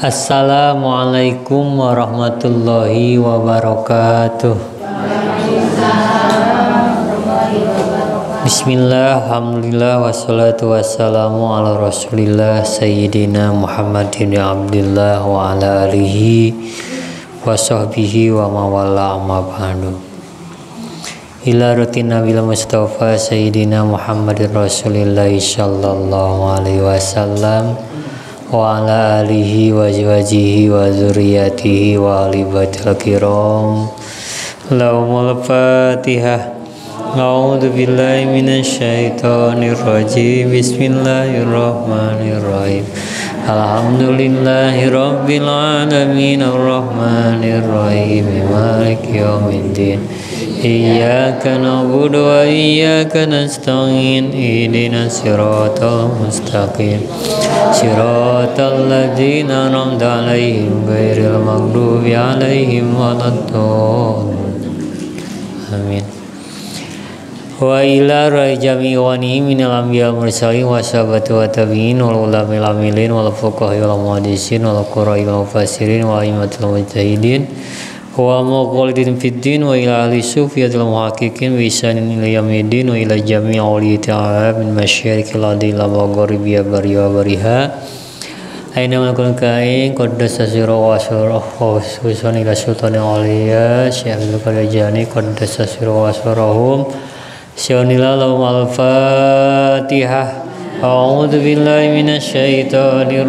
Assalamualaikum warahmatullahi wabarakatuh. Bismillah, Alhamdulillah, wassalatu wassalamu ala rasulillah Sayyidina Muhammadin Abdullah wa ala alihi wa sahbihi wa mawala amma ba'du Ila rutin Nabi Mustafa Sayyidina Muhammadin Rasulillah Sallallahu alaihi wasallam wa ala alihi wa azwajihi wa zuriyatihi wa alibatil kiram Lahumul Fatihah A'udzu billahi minasyaitonir rajim Bismillahirrahmanirrahim Alhamdulillahi rabbil alamin arrahmanir rahim maliki yaumiddin Iyyaka na'budu wa iyyaka nasta'in. Ihdinas siratal mustaqim. Siratal ladzina an'amta 'alaihim ghairil maghdubi 'alaihim waladdallin. Amin. Wa ila rajami wani minal anbiya mursalin wa sahabati wa tabi'in wal ulama amilin wal fuqaha wa wa muqallidin fid din wa ila ahli sufiyatil muhaqqiqin wa isanin ila yamidin wa ila jami'i awliya ta'ala min masyariqil ardi ila magharibiha bari wa bariha Aina melakukan kain Qaddas asiro wa asiro Khususan ila sultan awliya Syekh Abdul Qadir Jani Qaddas asiro wa asirahum Syonila lahum al-fatihah. A'udhu billahi minasyaitonir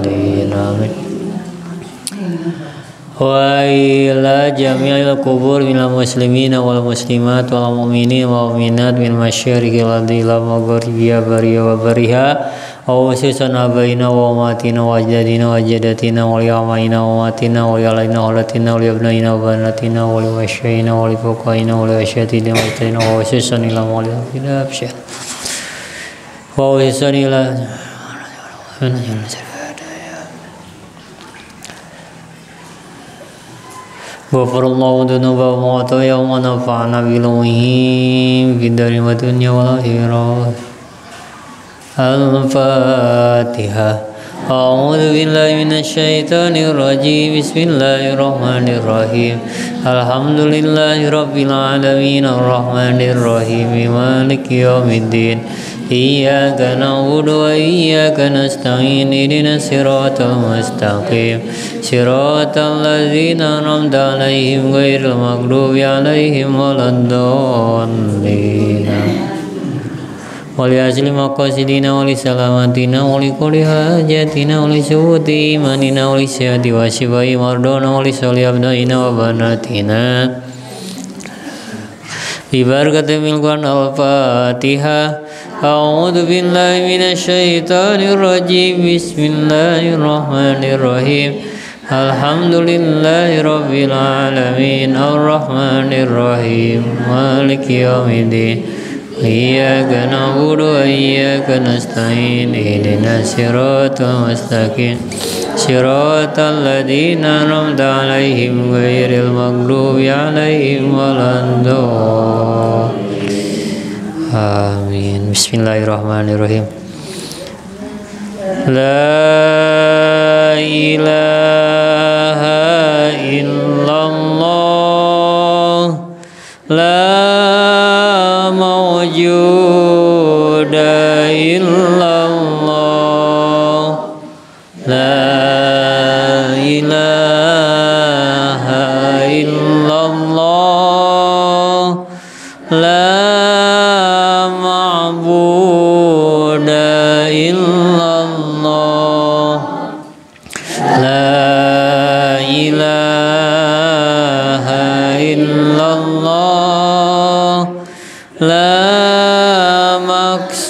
wa ila jami'il kubur minal muslimina wal muslimat wal mu'minin wal mu'minat min masyariqil ardi ila magharibiha bariha wa bariha. Wa khususan abaina wa umatina wa ajdadina wa jadatina wa liamaina wa umatina wa lialaina wa latina wa liabnaina wa banatina wa liwasyaina wa lifuqaina wa liwasyatina wa liwasyatina wa khususan ila mawlidina absyar wa khususan ila غفر الله وعطى يوم نفعنا بعلمه في الدار والدنيا والآخرة. الفاتحة. أعوذ بالله من الشيطان الرجيم. بسم الله الرحمن الرحيم. الحمد لله رب العالمين. الرحمن الرحيم. مالك يوم الدين. إياك نعبد وإياك نستعين اهدنا الصراط المستقيم صراط الذين أنعمت عليهم غير المغضوب عليهم ولا الضالين ولأجل مقاصدنا ولسلامتنا ولكل حاجاتنا ولسهوت إيماننا ولسعة وشفاء مرضانا ولصالح أبنائنا وبناتنا ببركة من القرآن الفاتحة أعوذ بالله من الشيطان الرجيم. بسم الله الرحمن الرحيم. الحمد لله رب العالمين. الرحمن الرحيم. مالك يوم الدين. إياك نعبد وإياك نستعين. اهدنا الصراط المستقيم. صراط الذين أنعمت عليهم غير المغضوب عليهم ولا الضالين. آمين. Bismillahirrahmanirrahim. La ilaha illallah la mawjuda illallah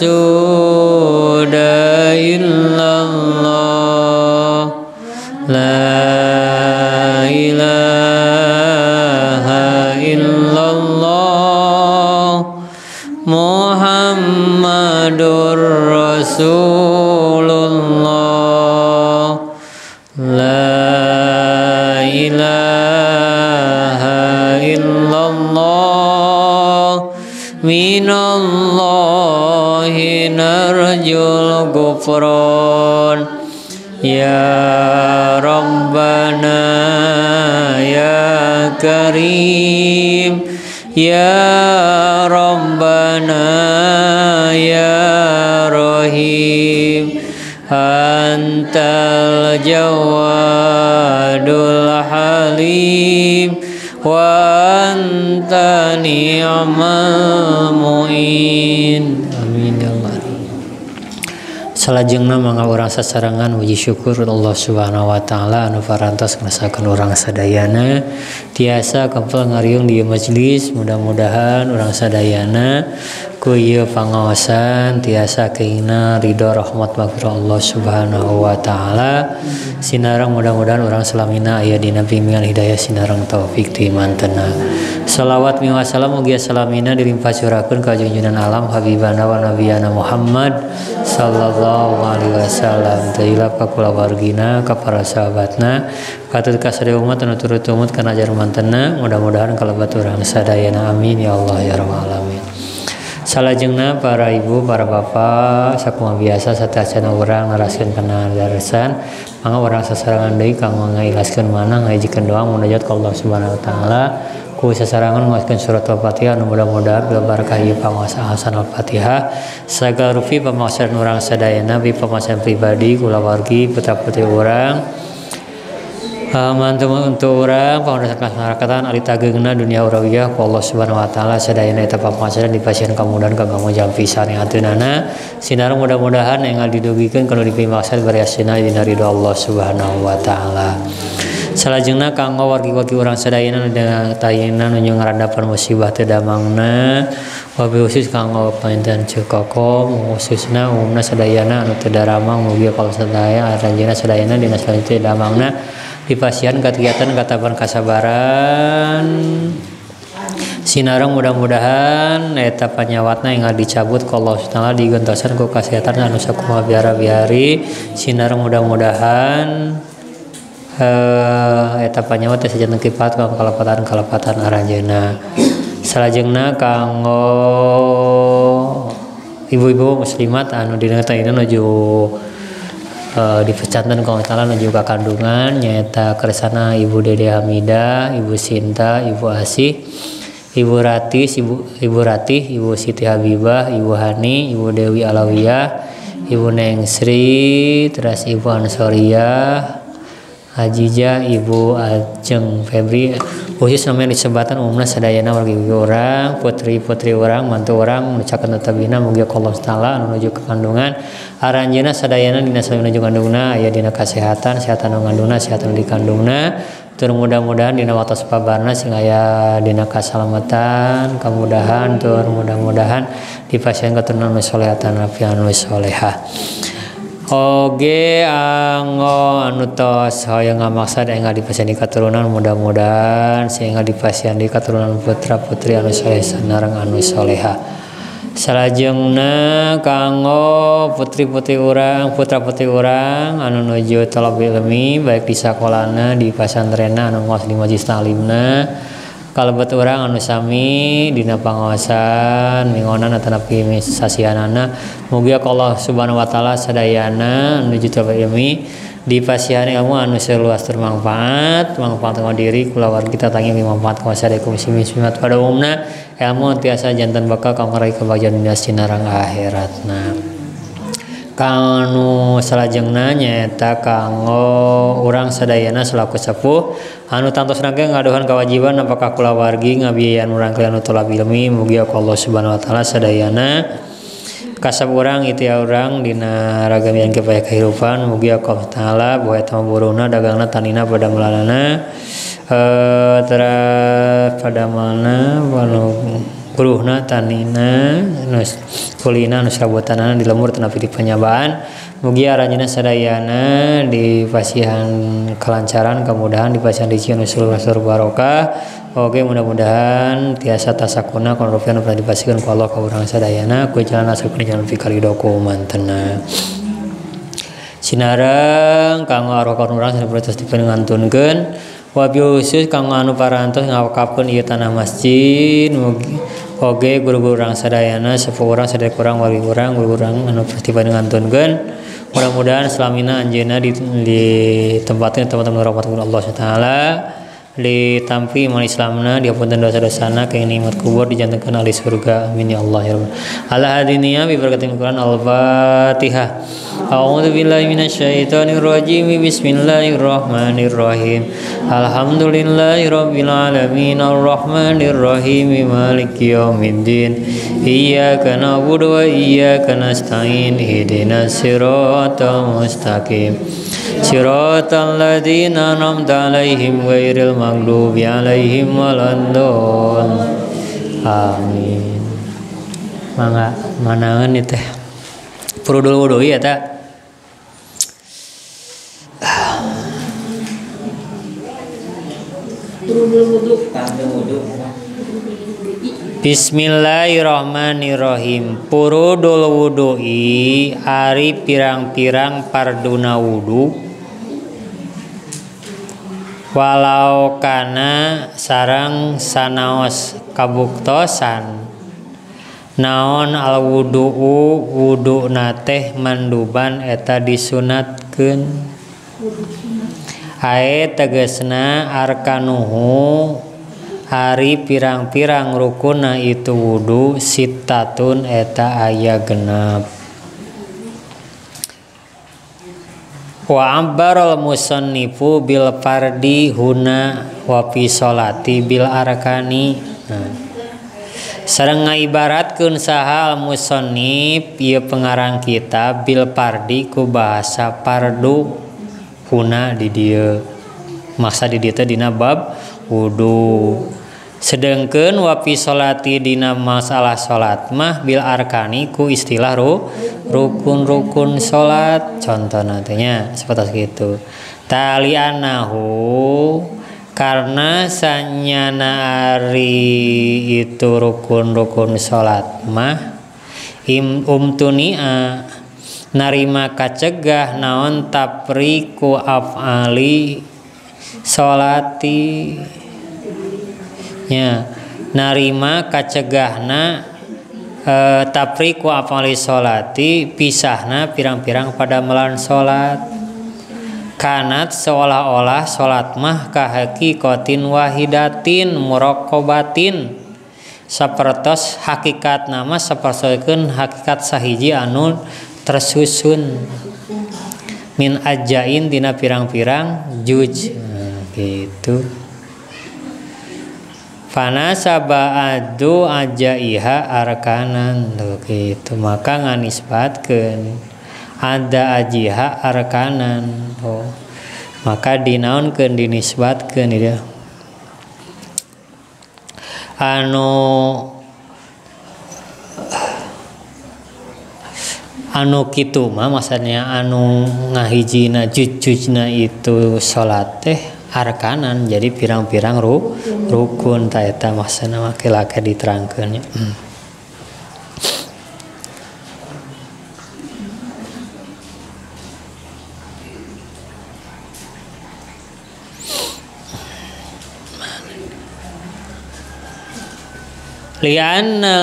Rasul salajengna mangga urang sasarangan uji syukur Allah subhanahu Wa ta'ala anu parantos ngasakeun orang sadayana. Tiasa kempel ngariung di majelis mudah-mudahan orang sadayana. kuy pangaosan tiasa keina Ridho rahmat magfirah Allah subhanahu Wa ta'ala. Sinarang mudah-mudahan orang selamina aya dina bimbingan hidayah. Sinarang taufik ti mantena Salawat miwa salam ugia salamina dilimpah curahkan ke junjunan alam Habibana wa nabiyana Muhammad Sallallahu alaihi wasallam. Tailah pakula wargina kapara sahabatna. Patut kasari umat anu turut umut kana ajar mantena. Mudah-mudahan kalabat orang sadayana. Amin ya Allah ya rabbal alamin. Salajengna para ibu para bapak sakumaha biasa sateuacan urang naraskeun kana darasan mangga urang sasarangan deui kanggo ngailaskeun mana ngajikeun doa munajat ka Allah Subhanahu wa taala. Ku sasarangan nguaskeun surat Al-Fatihah anu mudah-mudahan bil barakah ieu panguasa Hasan Al-Fatihah. Sagala rupi pamasaran urang sadayana bi pamasaran pribadi kula wargi putra-putri urang mantum untuk orang pengkatan Alitagegna dunia Urawiyah Allah subhanahu Wa ta'ala sedayana tepat masalah di pasien kemudian keganggu jam pisan yang nana sinar mudah-mudahan yang didugikan kalau dipilih maksud beriasina di ridho Allah subhanahu wa ta'ala. Salajengna kanggo wargi-wagi orang sedayana dengan tayinan nunjung ngaradapan musibah tedamangna wabi khusus kanggo panjenengan cukokom khususna umumna sedayana anu tedaramang Mugia kalau sedaya aranjena sedayana dina salite damangna. dipasian kegiatan katapan kasabaran. Sinarang mudah-mudahan eta panyawatna yang dicabut kalau setelah digentosan ku kesehatan anu sakumaha biara biari sinarang mudah-mudahan eh eta panyawat teh kipat kang kalepatan-kalepatan aranjeuna salajengna kanggo ibu-ibu muslimat anu dinengetaina nuju uh, di pesantren kalau salah juga kandungan nyata keresana ibu Dede Hamida ibu Sinta ibu Asih ibu Ratih ibu ibu Ratih ibu Siti Habibah ibu Hani ibu Dewi Alawiyah ibu Neng Sri terus ibu Ansoria Ajija Ibu Ajeng Febri khusus namanya disebatan umumna sadayana warga orang putri-putri orang mantu orang mencakan tetabina mugia kolom setala menuju ke kandungan. Aranjina sadayana dina menuju kandungna ya dina kesehatan kesehatan kandungna kesehatan di kandungna tur mudah-mudahan dina waktu sepabarna sing aya dina kasalamatan kemudahan tur mudah-mudahan di pasien keturunan solehatan afian solehah. Oge anggo anu tos hoyong ngamaksad dipasian di keturunan mudah-mudahan sehingga dipasian di keturunan putra putri anu soleh sanarang anu soleha. Salajengna kanggo putri-putri urang, putra-putri urang anu nuju talab ilmi baik di sakolana, di pesantrenna anu ngos di majlis talimna, kalebet orang anu sami dina pangawasan mingonan atau napi sasianana mugia Allah subhanahu wa ta'ala sadayana menuju coba ilmi di pasihan ilmu anu seluas termanfaat manfaat sama diri kulawar kita tangi manfaat kuasa dari komisi muslimat pada umumnya ilmu tiasa jantan bakal kamu raih kebahagiaan dunia sinarang akhirat nah kanu salajengna nyaeta kanggo urang sadayana selaku sepuh. Anu tantos nage ngaduhan kewajiban apakah kulawargi ngabiayaan urang kalian utulab ilmi mugi Allah subhanahu wa ta'ala sadayana. Kasab urang itu ya urang dina ragamian kepaya kehidupan mugi Allah ta'ala buah etama buruna dagangna tanina pada melalana eh, pada mana walaupun guruhna tanina nus kulina nus sabutanana di lemur tenapi di penyabaan. Mugi aranjeuna sadayana di pasihan kelancaran kemudahan di pasihan di cian usul rasul barokah. Oke mudah-mudahan tiasa tasakuna kon rupiah pernah dipasikan ku Allah ka sadayana. Ku jalan asup jalan fikari mantena. Sinarang kanggo arwah urang sanes dipengantunkeun. Wabil khusus kang anu parantos ngawakapkeun ieu tanah masjid mugi oge guru-guru urang sadayana sepuh urang sadaya kurang wali urang guru urang anu pribadi ngantunkeun. Mudah-mudahan selamina anjeunna di, di tempatnya teman-teman rahmatullah Allah taala. Ditampi iman Islamna diapunten dosa-dosana kayak nikmat kubur dijantungkan ahli surga. Amin ya Allah ya Rabbal ala hadiniya bi barakatil Quran al-Fatihah A'udzu billahi rajim bismillahirrahmanirrahim Alhamdulillahi rabbil alamin arrahmanir rahim maliki yaumiddin Iyyaka na'budu wa iyyaka nasta'in ihdinas siratal mustaqim Siratal ladzina an'amta 'alaihim ghairil maghdubi 'alaihim waladdallin. Amin. Mangga manangan itu. Perlu dulu ya tak? Bismillahirrahmanirrahim. Purudul wudu'i Ari pirang-pirang parduna wudu. Walau kana sarang sanaos kabuktosan naon al wudu'u Wudu teh manduban eta disunatkeun. Ae tegesna arkanuhu Ari pirang-pirang rukunna itu wudhu sitatun eta aya genep Waambarol musonnifu Bil Fardi Huna wapi solati Bil Arkani. Nah. serre ngaibaratkeun sahal musonib ia pengarang kitab Bil Fardi ku bahasa pardu Huna di dia maksa di dia teh dina bab wudhu sedangkan wapi solati dina masalah solat mah bil arkani ku istilah ru rukun-rukun solat contoh nantinya seperti itu tali anahu karena sanyana ari itu rukun-rukun solat mah im umtunia narima kacegah naon tapriku afali solati nya narima kacegahna e, tapriku apali solati pisahna pirang-pirang pada melan solat kanat seolah-olah solat mah kahaki kotin wahidatin murokobatin sapertos hakikat nama sapersoikeun hakikat sahiji anu tersusun. Min ajain dina pirang-pirang juj. Nah, gitu Fana sabadu aja iha arkanan gitu. Maka nganisbatkeun. Ada ajiha arkanan. Tuh maka dinaunkeun dinisbatkeun dia anu anu kitu mah maksudnya anu ngahijina jujujna itu salat teh arkanan jadi pirang-pirang ru rukun taeta maksana laki-laki diterangkannya hmm. lianna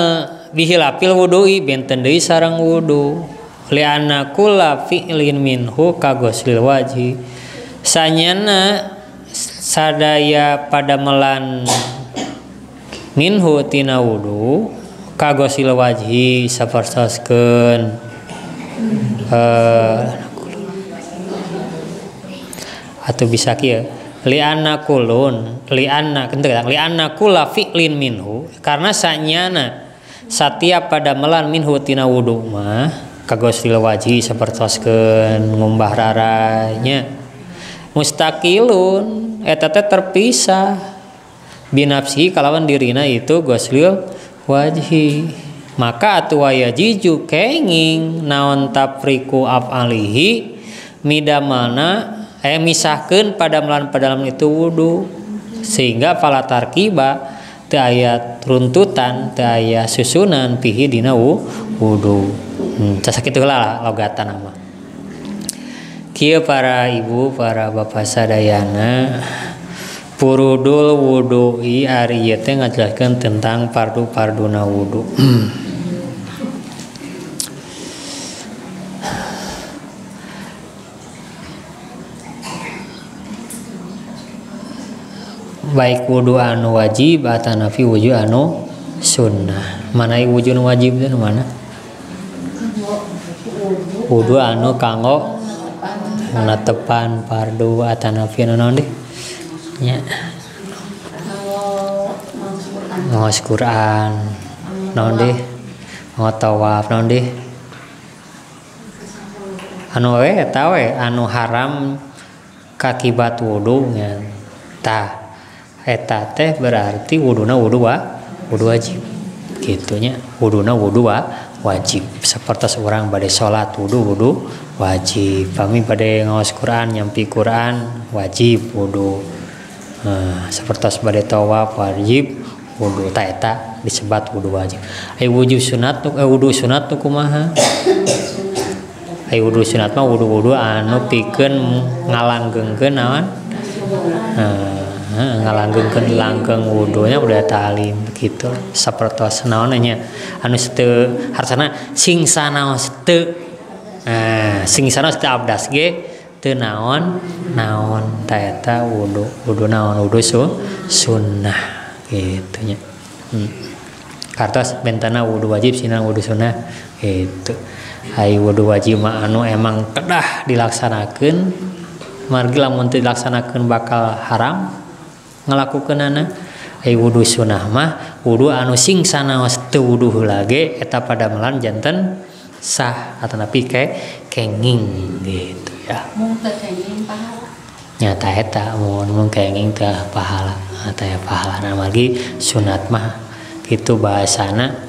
bihilapil wudu'i benten deui sareng wudu. Lianna kula fi'lin minhu kagoslil wajhi. Sanyana sadaya pada melan minhu tina wudu kagosil wajhi sapersoskeun uh, atau bisa kieu? Lianna kulun lianna kenteu lianna kula fi'lin minhu karena sanyana setiap pada melan minhu tina wudu mah kagosil wajhi sapersoskeun ngumbah raranya. Mustaqilun eta teh terpisah. Binafsi kalawan dirina itu goslil wajhi. Maka atu aya jiju kenging naon tapriku afalihi midamana eh misahkeun pada melan dalam itu wudu. Sehingga fala tarkiba teu runtutan teu susunan pihi dina wudu. Hmm, sakitu lah logatan nama Kia para ibu, para bapak sadayana purudul wudu'i ari teh ngajelaskeun tentang fardu-farduna wudu. Baik wudhu anu wajib atau nafi wudhu anu sunnah. Mana wudhu anu wajib itu mana? Wudhu anu kanggo natepan pardu atau nafi naon deh? Nya ngos Quran naon deh? Ngos tawaf naon anu we eta we anu haram kakibat wudhu nya tah eta teh berarti wuduna wudhu wa wudhu wajib. Gitunya wuduna wudhu wa wajib. Seperti seorang badai sholat wudhu wudhu wajib. Kami badai ngawas Quran nyampi Quran wajib wudhu nah, seperti badai tawaf wajib wudhu tak eta disebut wudhu wajib. Ayo wudhu sunat eh, wudhu sunat tuh kumaha? Ayo wudhu sunat mah wudhu wudhu anu pikeun ngalanggengkeun naon? Nah, ngalanggengkan langgeng wudhunya udah talim begitu sapertos naonnya anu sete harsana singsa naon sete? Nah singsa naon sete abdas ge? Teu naon? Naon taeta wudhu wudhu naon? Wudhu su sunnah gitunya hmm. kartos bentana wudhu wajib sinang wudhu sunnah gitu. Hai wudhu wajib ma anu emang kedah dilaksanakan margi lamun dilaksanakan bakal haram ngalakukan anak ay wudhu sunnah mah wudhu anu sing sanaos teu wudhu lagi eta pada melan jantan sah atau napi kayak kenging gitu ya. Nyata eta mau mun kenging teh pahala atau ya pahala. Nah lagi sunat mah gitu bahasana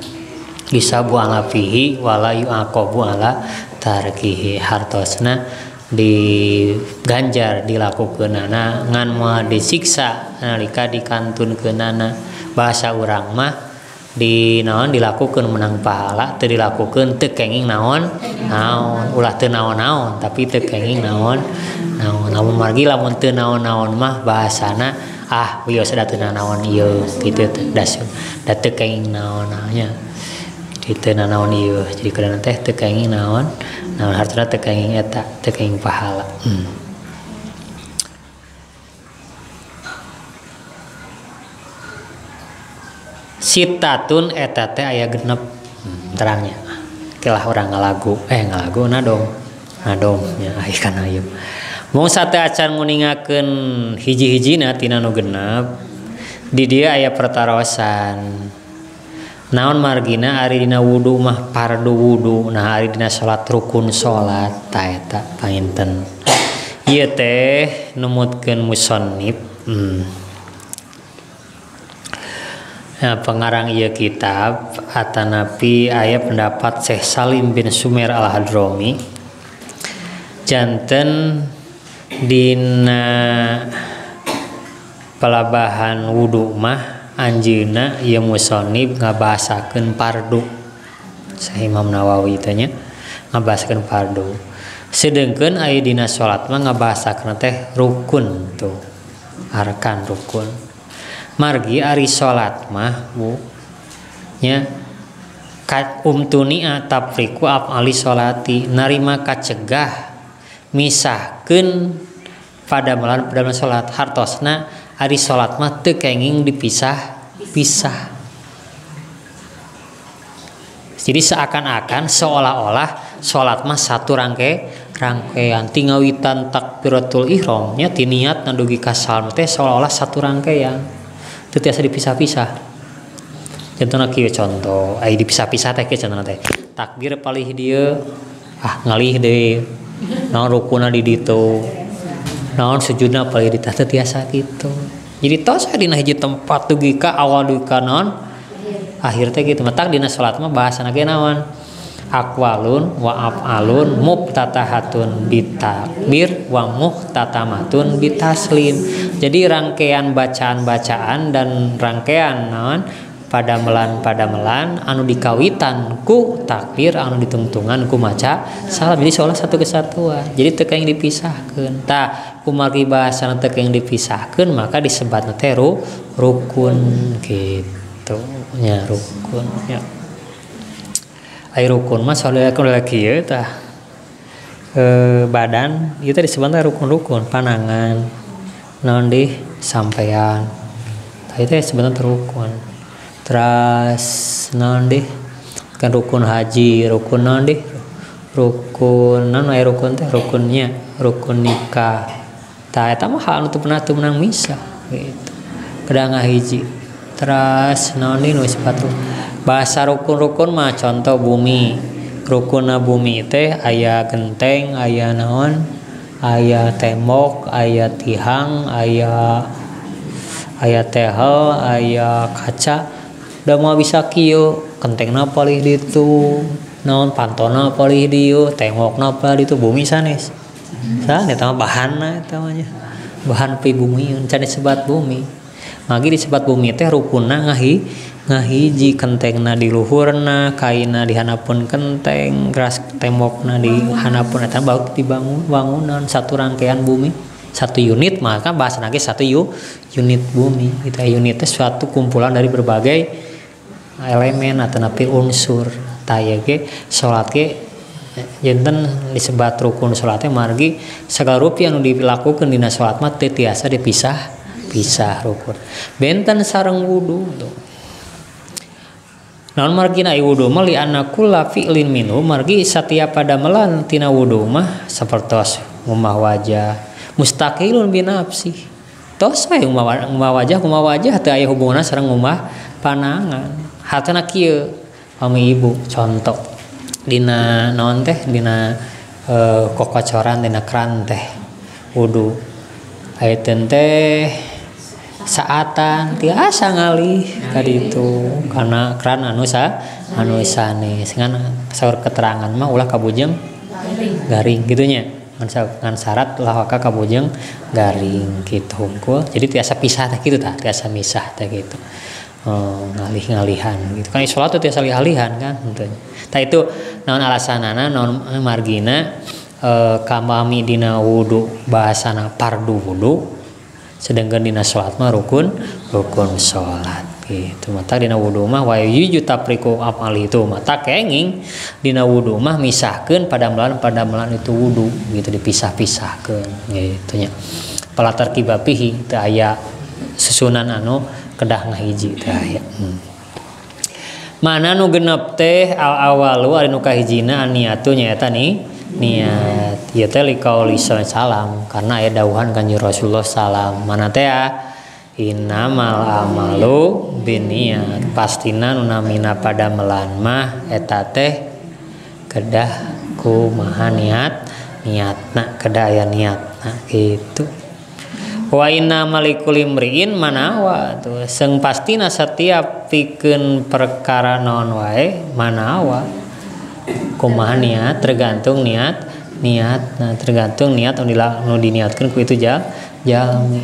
bisa bu ala fihi wala yu'aqabu ala tarkihi hartosna diganjar dilaku ke nana ngan mua disiksa nalika dikantun ke nana bahasa urang mah di naon dilakukan menang pahala teu dilakukan teu kenging naon naon. Ulah teu naon-naon tapi teu kenging naon naon. Namun margi lamun teu naon-naon mah bahasana ah wios da teu naon ieu gitu das da teu kenging naon nya di naon ieu. Jadi kadang teh teu kenging naon namun harta tekenging eta tekenging pahala. Hmm. sitatun eta teh aya genep hmm, terangnya. Kelah orang ngalagu eh ngalagu nadong nadong ya ai kana ieu mung sate acan nguningakeun hiji-hijina tina nu genep di dia aya pertarosan naon margina ari dina wudhu mah pardu wudhu nah ari dina salat rukun salat ta eta panginten ieu teh numutkeun musannif hmm. Nah, pengarang ia kitab Atanapi ayat pendapat Syekh Salim bin Sumer al Hadromi janten dina pelabahan wudhu mah Anjina ia musonib ngabahasakan pardu. Saya Imam Nawawi tanya ngabahasakan pardu. Sedangkan ayat dina sholat mah ngabahasakan teh rukun tuh arkan rukun. Margi ari sholat mah bu nya kat umtuni atafriku ap ali sholati narima kacegah misahkan pada malam pada sholat hartosna hari salat mah teu kenging dipisah pisah. Jadi seakan-akan seolah-olah sholat mah satu rangke rangkaian tingawitan takbiratul ihram nya tiniat nandugi kasal teh seolah-olah satu rangkaian. Teu tiasa dipisah-pisah. Contohnya kieu contoh ai dipisah-pisah teh contohna teh. Takbir palih dia ah ngalih deh naon rukuna di ditu naon sujudna paling ditata tiasa gitu. Jadi tos dina hiji tempat tuh gika awal duka non akhirnya gitu. Metak dina sholat mah bahasa ge naon? Akwalun wa afalun mubtatahatun bitakbir wa muhtatamatun bitaslim. Jadi rangkaian bacaan-bacaan dan rangkaian naon? Pada melan pada melan anu dikawitan ku takbir anu ditungtungan ku maca salam jadi seolah satu kesatuan. Jadi teka yang dipisahkan tak kumari bahasa teu yang dipisahkan maka disebat teh rukun gitu. Nya rukun ya. Ai rukun mah soalnya lagi ya tah e, badan itu disebut rukun-rukun panangan non di sampean. Itu sebenarnya rukun. Terus non di kan rukun haji rukun non di? Rukun non ay rukun teh? Rukunnya rukun nikah tak eta mah hal untuk pernah tuh menang misa gitu. Kedang hiji. Terus non di nu sepatu? Bahasa rukun-rukun mah contoh bumi. Rukuna bumi teh ayah genteng ayah naon? Ayah tembok ayah tihang ayah ayah tehel ayah kaca. Udah mau bisa kio kenteng napalih ditu naon? Pantona palih diu tembok napa ditu bumi sanes sanes tama bahan tamanya. Bahan pi bumi can sebat bumi. Magi disebat bumi teh rukuna ngahi ngahiji kentengna di luhurna kaina di hanapun kenteng keras tembokna di hanapun. Eta bau dibangun bangunan satu rangkaian bumi. Satu unit maka bahasa lagi satu yu, unit bumi. Itu unitnya suatu kumpulan dari berbagai elemen atau napi unsur. Taya ke sholat ke jenten disebat rukun sholatnya margi segala rupiah yang dilakukan di sholat mah tiasa dipisah pisah rukun. Benten sarang wudhu non margi na wudu mah? Li anakula fi'lin minhu. Margi setiap pada melan tina wudu mah sapertos umah wajah. Mustaqilun binapsi tos we umah, umah wajah umah wajah teu aya hubunganna sareng umah panangan. Hatana kieu pami ibu contoh dina non teh? Dina e, kokocoran dina kran teh. Wudu. Aya teh saatan tiasa ngali tadi itu karena keran anu sa anu dengan sahur keterangan mah ulah kabujeng garing gitunya dengan syarat lah kabujeng garing gitu. Jadi tiasa pisah tak gitu tak tiasa misah tak gitu oh, ngalih ngalihan gitu. Kan sholat tuh tiasa lih-alihan kan tentunya tak itu non alasanana non margina eh, kamami dina wudu bahasana pardu wudu sedangkan dina sholat mah rukun rukun sholat gitu. Mata dina wudhu mah wa yuju tapriku amal itu mata kenging dina wudhu mah misahkan pada melan pada melan itu wudhu gitu dipisah-pisahkan gitu nya. Pelatar kibapihi teu aya susunan anu kedah ngahiji aya. Hmm. mana nu genep teh al awalu ari nu kahijina aniatu nyaeta nih niat. Ya teh likauli salam karena ya dauhan kanjeng Rasulullah salam. Mana teh ya inamal amalu biniat pastina nunamina pada melan mah eta teh kedah ku maha niat? Niat nak kedah ya niat nah gitu wa inna malikul imriin manawa tuh seng pastina setiap pikeun perkara non wae? Manawa kumaha niat? Tergantung niat. Niat. Nah tergantung niat anu anu diniatkan ku itu jal jalmi.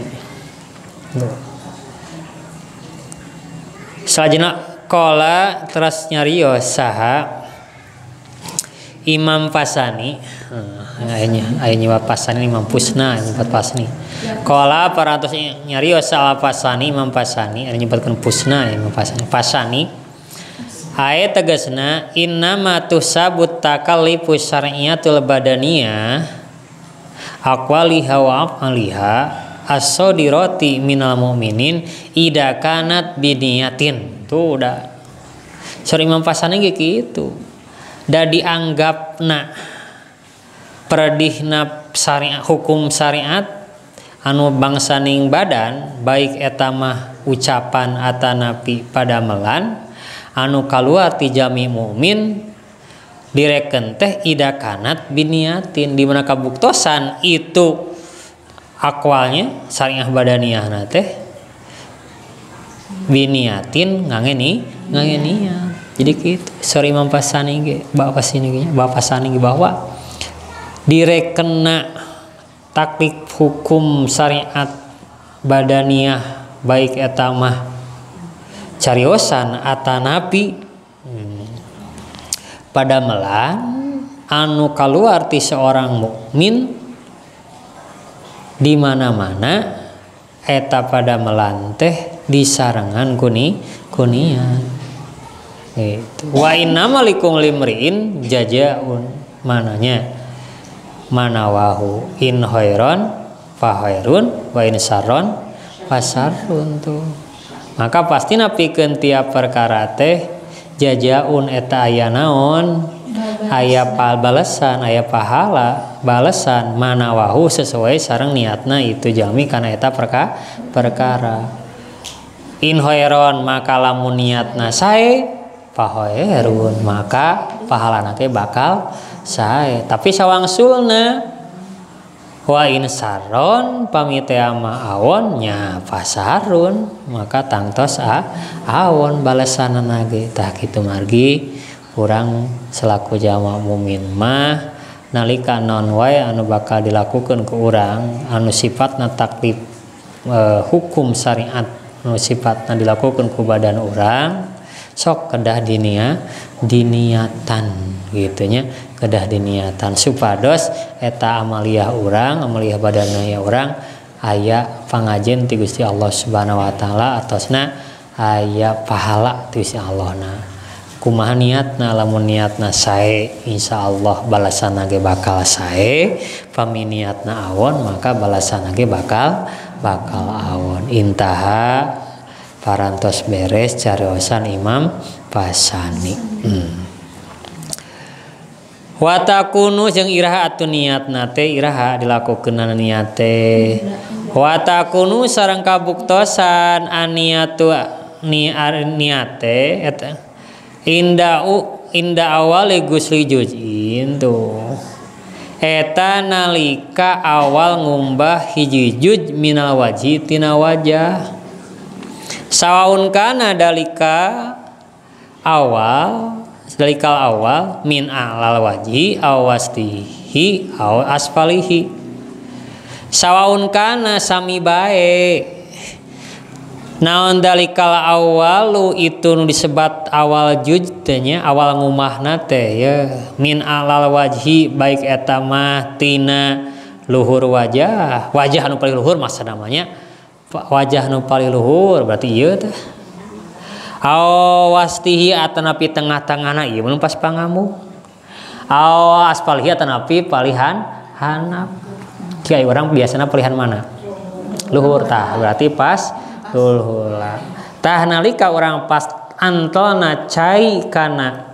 Selanjutnya kola terus nyarios saha Imam Pasani hmm, ayahnya ayahnya Pasani Imam Pusna nyebut Pasani kola parantos nyarios saha Pasani Imam Pasani ada nyebutkan Pusna Imam Pasani Pasani Hai tegasna innama tusabut takallifu syar'iyatul badaniyah aqwaliha wa af'aliha as-sadirati minal mu'minin ida kanat biniyatin. Tuh udah. Sering mempasane gitu da dianggapna perdihna syariat hukum syariat anu bangsaning badan baik etamah ucapan Atanapi pada melan anu ti jami mumin direken teh ida kanat biniatin dimana kabuktosan itu akwalnya syariah badaniah teh biniatin ngangeni ngangenia jadi gitu sorry mampasani ge bapak sini bapak sani ge bahwa direkena taklif hukum syariat badaniyah baik etamah cariosan atanapi hmm. pada melan anu keluar ti seorang mukmin di mana-mana eta pada melanteh di sarangan kuni kunian itu wa innama likum limriin jajaun mananya? Manawahu in khairon fa khairun wa in sarron fasarun tuh. Maka pasti napikeun tiap perkara teh jajaun eta aya naon? Aya pal balasan aya pahala balasan manawahu sesuai sarang niatna itu jami karena eta perka perkara. In khairon maka lamun niatna sae pahoe herun maka pahala nake bakal saya tapi sawang sulna wa insaron pamite ama awonnya pasarun maka tangtos a awon balasan nage. Tah kitu margi kurang selaku jama mumin mah nalika non wae anu bakal dilakukan ke orang anu sifat taklif e, hukum syariat anu sifatna dilakukan ku badan orang sok kedah dinia diniatan gitunya kedah diniatan. Supados eta amaliah urang amaliah badanaya orang aya pangajen ti Gusti Allah subhanahu Wa ta'ala atasna aya pahala tisi Allah na kumaha niat na lamun niat na sae Insya Allah balasan nage bakal sae paminiat na awon maka balasan nage bakal bakal awon. Intaha parantos beres cariosan Imam Pasani hmm. watakunu jeung iraha atu niat nate iraha dilakukeun niate. Watakunu sareng kabuktosan aniatu ni niate inda inda awal gusli juzin tuh. Eta nalika awal ngumbah hiji juj minal wajib tina wajah sawaun kana dalika awal dalikal awal min alal waji awastihi aw asfalihi. Sawaun kana sami bae. Naon dalikal awalu itu nu disebat awal jujtenya awal ngumahna teh ya min alal wajhi baik eta mah tina luhur wajah. Wajah anu paling luhur masa namanya wajah nu paling luhur berarti iya teh. Awastihi atanapi tengah-tengahna iya mun pas pangamu aw aspalhi atanapi palihan hanap. Kiai orang biasanya pilihan mana? Luhur tah berarti pas luhur tah nalika orang pas antona cai kana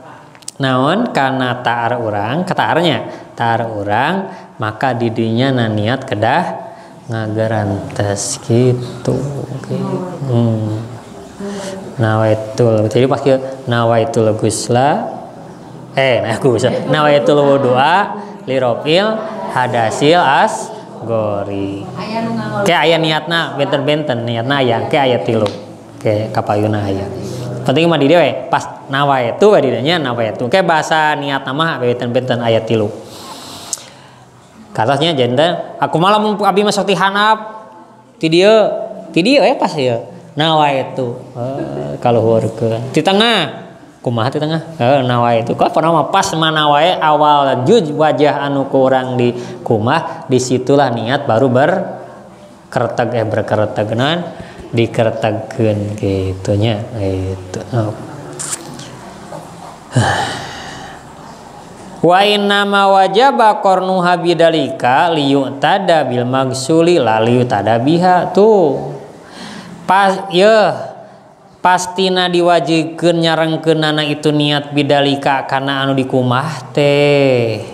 naon kana taar orang ketaarnya taar orang maka didinya niat kedah ngagarantes gitu hmm. nawaitul. Jadi pas nawaitul gusla eh nah gusla. Nawaitul wudua liropil hadasil as gori kayak ayat niatna benten-benten niatna ayat kayak ayat tilu kayak kapayuna ayat penting mah di dewe pas nawaitu wadidanya nawaitu kayak bahasa niat nama benten-benten ayat tilu Katanya janda aku malah abi masuk ti hanap. Ti dia. Ti dia ya pas ya nawa itu. Uh, kalau ke di tengah. Kumaha di tengah? Uh, nawa itu. Kok pernah pas mana wae awal? Juj wajah anu kurang di kumah di situlah niat baru ber kerteg eh berkertegenan dikertegeun gitunya. Itu. Oh. Wain nama wajaba qarnuha bidalika liu tada bil magsuli laliu tada biha tuh. Pas ya pastina diwajibkeun nyarengkeunana itu niat bidalika karena anu dikumah teh.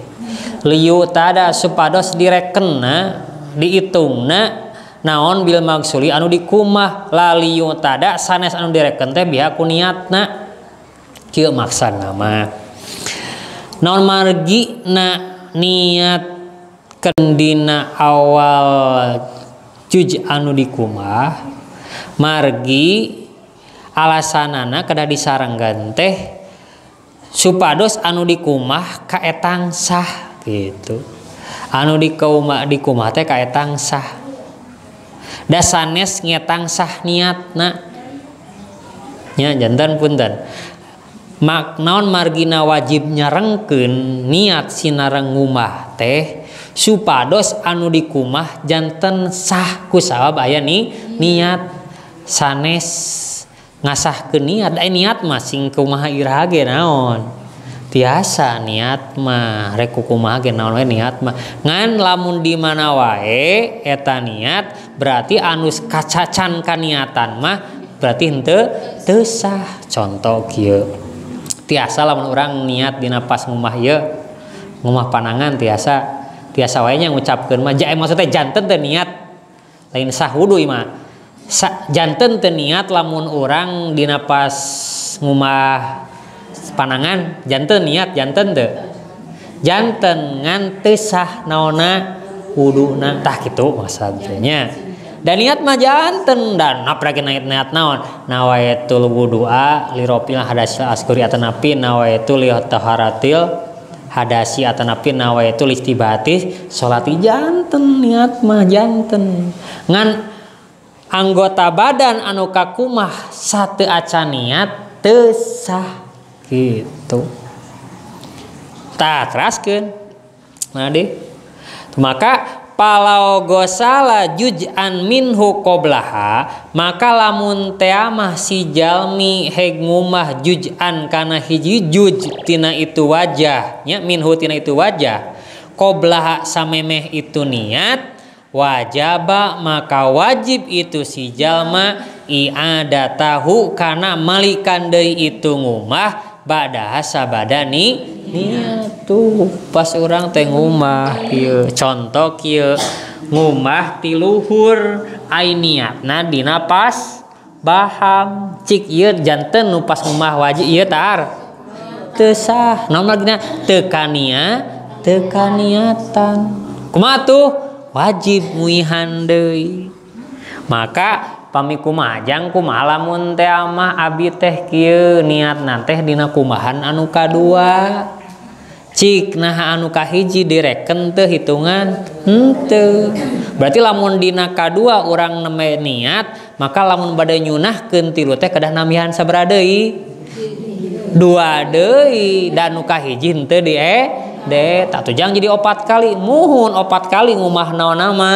Liu tada supados direkena diitungna naon bil magsuli anu dikumah laliu tada sanes anu direken teh biha ku niatna kieu maksa nama. Non margi na niat kendina awal cuj anu dikumah margi alasanana kada disaranggan teh supados anu dikumah kaetang sah gitu. Anu dikauma dikumah teh kaetang sah. Dasanes ngetang sah niatna. Nya jantan punten maknaon margina wajib nyarengkeun niat sinarengumah teh? Supados anu dikumah jantan sah kusabab aya nih niat sanes ngasah ke niat. Eh, niat masing kumaha irahage naon? Tiasa niat mah reku kumaha ge naon we niat mah. Ngan lamun di mana wae eta niat berarti anus kacacan kaniatan mah berarti henteu teu sah. Contoh kieu. tiasa lamun orang niat dina pas ngumah ye ngumah panangan tiasa tiasa wayanya ngucapkeun mah jae eh, maksudnya janten teh niat lain sah wudu ima Sa, janten teh niat lamun orang dina pas ngumah panangan janten niat janten teh. Janten ngan teu sah naona wuduna tah kitu maksudnya. Dan niat mah janten dan naprake niat niat naon? Nawaitul wudua liropil hadasil askuri atanapi nawaitul li taharatil hadasi atanapi nawaitul istibati salati janten niat mah janten. Ngan anggota badan anu kakumah satu aca niat tesah gitu. Tak teraskan nah deh. Maka palau gosala juj'an minhu qoblaha maka lamun teamah si jalmi heg ngumah juj'an kana hiji juj tina itu wajah nya minhu tina itu wajah qoblaha samemeh itu niat wajaba maka wajib itu si jalma tahu kana malikan deui itu ngumah bada sabadani niat tuh pas orang teh ngumah kieu. Contoh kieu ngumah ti luhur ai niatna dina pas baham cik ieu janten nu pas ngumah wajib ieu tar. Teu sah naon lagina teu kania teu kaniatan kumaha tuh? Wajib muihan deui. Maka pamikumajang kumaha lamun teh amah abi teh kieu niat teh dina kumahan anu kadua cik nah anu hiji direken teh hitungan hmm henteu berarti lamun dina kadua orang neme niat maka lamun badai nyunah tilu teh kedah namihan sabradei. Dua deui dan nuka hiji henteu di e de tak tujang jadi opat kali. Muhun opat kali ngumah naon nama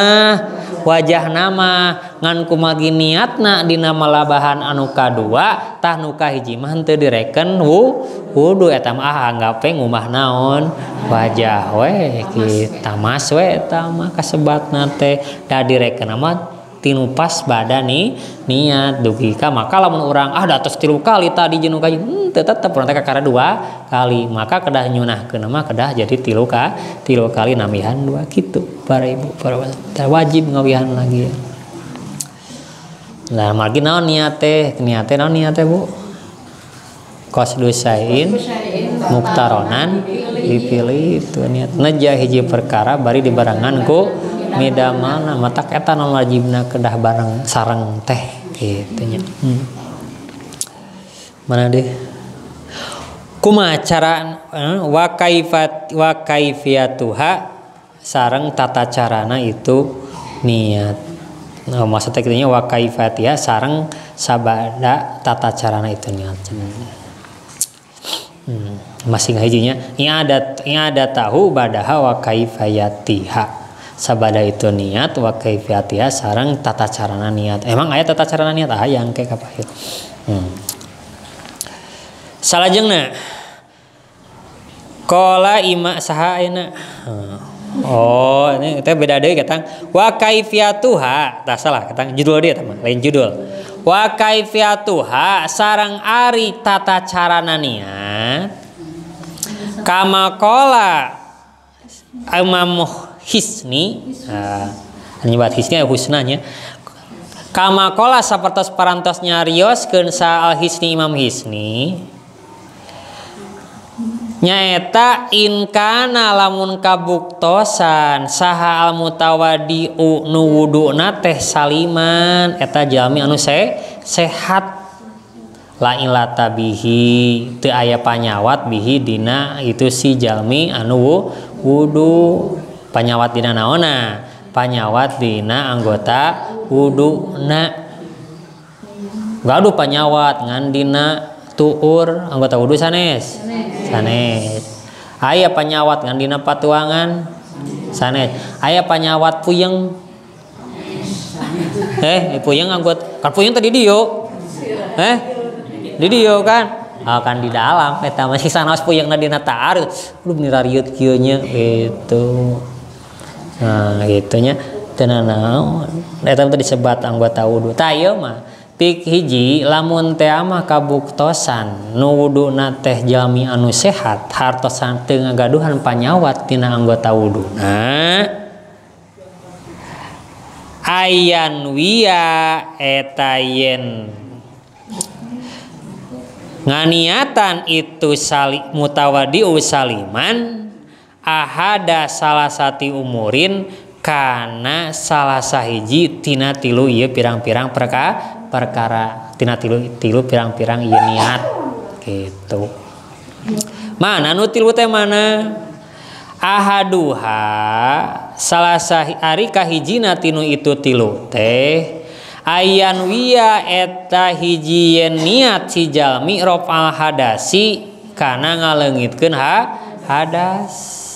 wajah nama nganku magi niatna dina malabahan anu kadua tah nu kahiji mah henteu direken wu wudu eta mah ah, anggape ngumah naon? Wajah we kita mas we eta mah kasebatna teh da direken mah tinu pas badan nih niat dugi ka. Maka lamun orang ah datos tilu kali tadi jenuh kaji hmm, tetap orang kakara dua kali. Maka kedah nyunah ke nama kedah jadi tilu ka tilu kali namihan dua gitu para ibu para wajib ngawihan lagi. Lah lagi naon niate niate naon niate bu? Kos dusain muktaronan dipilih. itu niat. Najah hiji perkara bari dibarangan ku Meda mana? Mata eta non wajibna kedah bareng sarang teh gitu nya. Hmm. mana deh? Kuma cara eh, wa kaifat wa kaifiyatuha sarang tata carana itu niat. Nah, maksudnya kitanya wa kaifatiha sarang sabada tata carana itu niat hmm. masing hijinya ini ada ini ada tahu badaha wa kaifayatiha sabada itu niat wa kaifiyatiha sarang tata carana niat. Emang ayat tata carana niat? Ah yang kayak apa ya hmm. salajengna. Kola ima saha ayeuna? Hmm. oh ini kita beda deh katang. Wa kaifiyatuha tak salah katang. Judul dia teman lain judul. Wa kaifiyatuha sarang ari tata carana niat. Kama kola Imam hisni. Nah, buat hisni ya husnanya. Kama kola sapertos parantosnya rios kensa al hisni imam hisni. Nyaeta inkana lamun kabuktosan saha al mutawadi nu wuduna teh saliman. Eta jami anu se sehat. La ilata bihi teu aya panyawat bihi dina itu si jalmi anu wudu panyawat dina naona. Panyawat dina anggota wudhu na. Gaduh panyawat ngan dina tuur anggota wudhu sanes. Sanes. Aya panyawat ngan dina patuangan sanes. Aya panyawat puyeng. Eh puyeng anggota kan puyeng tadi dio eh di kan? Akan di dalam. Eta masih sanos puyeng na dina ta'ar. Lu nirariut kieu nya. Gitu nah gitunya. Tenan naon eta teh disebat anggota wudu. Tah ieu mah pik hiji lamun teh mah kabuktosan nu wuduna teh jalmi anu sehat hartosan teu ngagaduhan panyawat tina anggota wuduna ayan wia eta yen nganiatan itu sali mutawadi saliman ahada salah sati umurin karena salah sahiji tina tilu ia pirang-pirang perka perkara tina tilu tilu pirang-pirang ia niat. Gitu. Mana nu tilu teh mana? Ahaduha salah sahih ari kahijina tinu itu tilu teh ayan wia eta hiji yen niat si jalmi rofal hadasi kana ngalengitkeun ha hadas.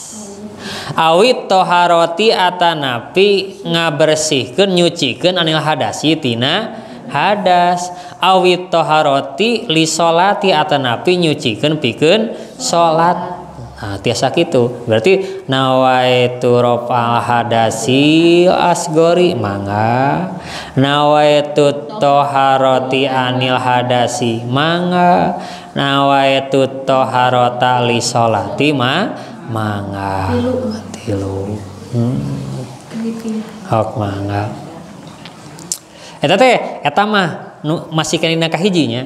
Awit toharoti atanapi ngabersihkeun nyucikeun anil hadasi tina hadas awit toharoti li solati atanapi nyucikeun pikeun salat Nah, tiasa gitu. Berarti nawaitu rofal hadasi asgori mangga. Nawaitu toharoti anil hadasi mangga. Nawaitu toharota li solati ma mangga. Tilu. Hok mangga. Eta teh eta mah nu masih kana ka hijinya.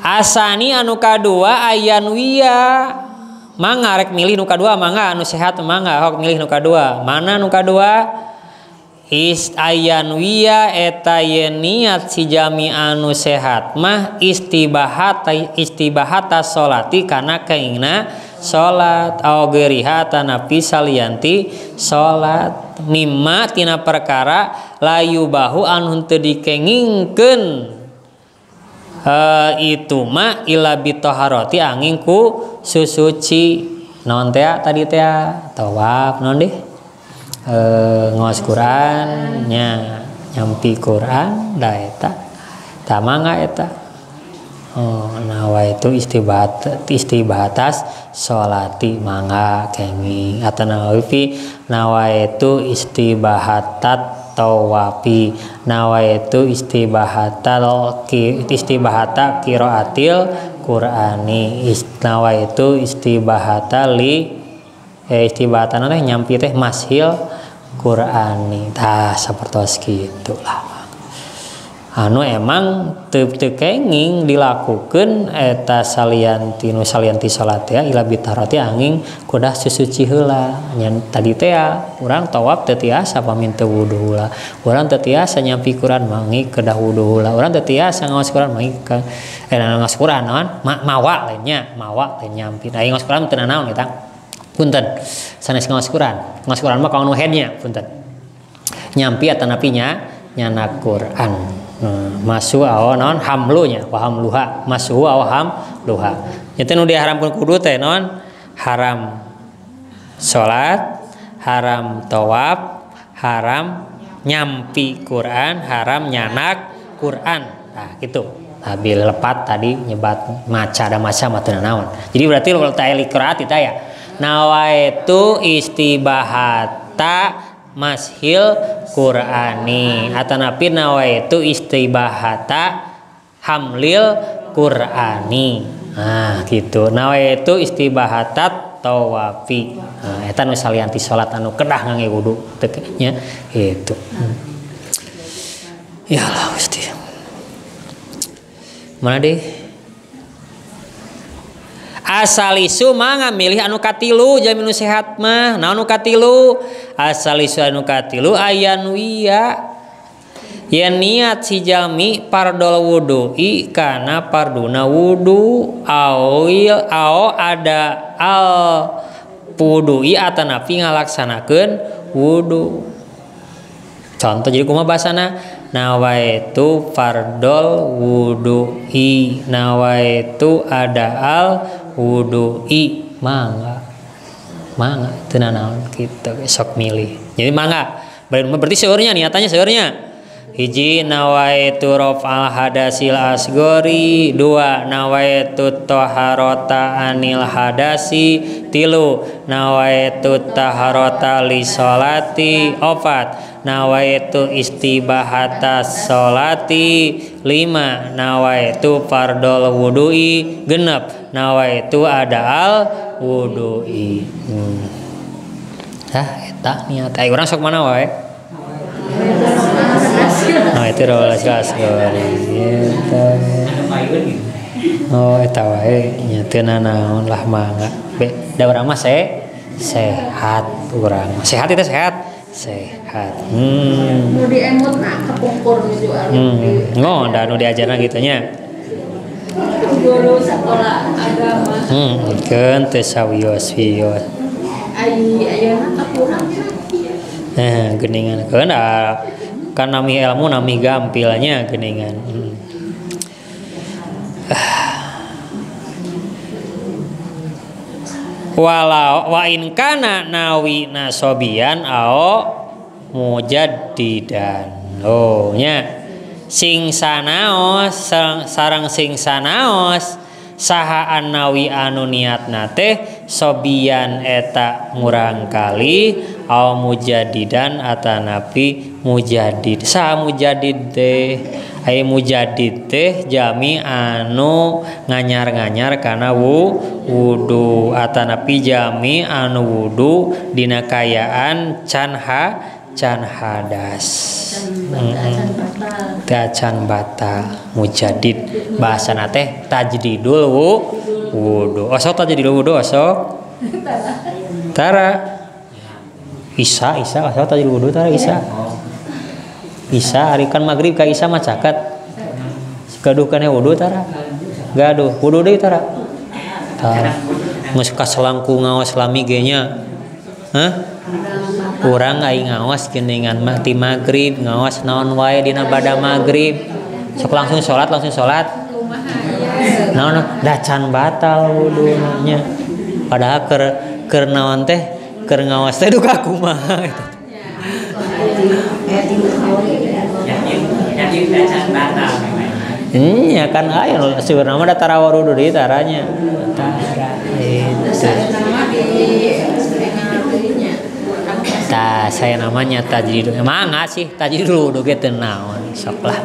Asani anu kadua ayan wia mangga rek milih nu kadua mangga anu sehat mangga hok milih nu kadua mana nu kadua Is ayan wia eta yen niat si jami anu sehat mah istibahata istibahata solati karena keingna salat augeriha tanapi salianti salat mimma tina perkara layu bahu anu teu dikengingkeun. E, itu ma ila bitoharoti angin ku susuci. Non teh tadi teh tawaf non deh? E, ngos Quran nya nyampi Quran da eta? Tamanga eta? Oh nawa itu istibahat istibahatas solati mangga kengi atau nawafi nawa itu istibahatat tawafi. Nawa itu istibahatal istibahata kiroatil Qurani. Istawa itu istibahata li eh, istibahata teh nyampi teh mashil Qurani. Tah seperti itu lah anu emang tekenging dilakukan eta salianti nu salianti salat ya ila bitarati angin kudah susuci heula. Nyan tadi teh urang tawaf teu tiasa pamin teu wudu heula. Urang teu tiasa nyampi Quran mangi kedah wudu heula. Urang teu tiasa ngaos Quran mangi ka eh ngaos Quran naon? Ma, mawa lainnya mawa lain nyampi. Nah ngaos Quran teu naon eta punten. Sanes ngaos Quran. Ngaos Quran mah kawan headnya punten. Nyampi atanapinya nyana Quran masu aw non hamlunya. Wa hamluha. Masu aw hamluha. Itu nu diharamkan kudu teh non haram salat haram tawaf haram nyampi Quran haram nyanak Quran. Nah gitu. Habil lepat tadi nyebat maca ada maca mata naon. Jadi berarti kalau tak qiraat itu ya. Nawa itu istibahata mashil Qurani. Atanapi nawa itu istibahata hamlil Qurani. Nah gitu. Nawa itu istibahatat tawafi. Nah eta nu salianti salat anu kedah ngangge wudu nya itu ya Allah Gusti. Mana deh asalisu manga milih anu katilu jamin sehat mah. Na anu katilu. Asalisu anu katilu ayan wiya ya niat si jami pardol wudhu'i karena parduna wudhu awil ao ada al pudu'i atanapi ngalaksanakan wudhu contoh jadi kuma bahasana? Nawaitu fardol wudhu'i nawaitu ada al wudu'i mangga. Mangga tenanawan kita besok milih. Jadi mangga berarti seurnya niatannya seurnya hiji nawaitu raf'al hadasil asgori. Dua nawaitu toharota anil hadasi. Tilu nawaitu taharota li solati opat nawaitu istibahata solati lima nawaitu fardol wudui genep nawaitu ada al wudui hmm. ah eta niat ay orang sok mana wae Nah itu rawal asgori gitu. Oh eta wae nya teu naon lah mangga. Be da urang mah se sehat urang. Sehat itu sehat. Sehat. Hmm. Nu diemut na kepungkur jual. Hmm. Ngo da nu diajarna gitu nya. Guru sekolah agama. Hmm, keun teu sawios-wios. Ai ayeuna kapurang. Eh, geningan ah, kan nami ilmu nami gampilnya geningan. Hmm. Walau wa in kana nawi nasobian ao mujaddidan oh nya sing sanaos sarang, sing sanaos saha nawi anu niatna teh sobian eta ngurang kali au mujadidan atanapi mujadid sa mujadid teh ai mujadid teh jami anu nganyar-nganyar kana wu wudu. Atanapi jami anu wudu dina kayaan can ha can hadas Teu can batal mujadid. Bahasana teh tajdidul wu wudu. Osok tajdidul wudu osok? Tara. Isa, Isa, asal tadi wudu tara Isa. bisa harikan magrib Ka Isa gaduh kana wudu tara. Gaduh wudu deui tara. Tara muska selangku ngawas lami genya Hah? urang aing ngawas mah mati magrib ngawas naon wae dina bada magrib sok langsung salat langsung salat naon dacan batal wudhunya padahal keur keur naon teh keur ngawas teh duka kumaha eta Iya kan aya sebenarnya datara warudu di taranya. Tara itu. Ta saya namanya tajidul. Emang enggak sih tajidul wudu ge teu naon. Sok lah.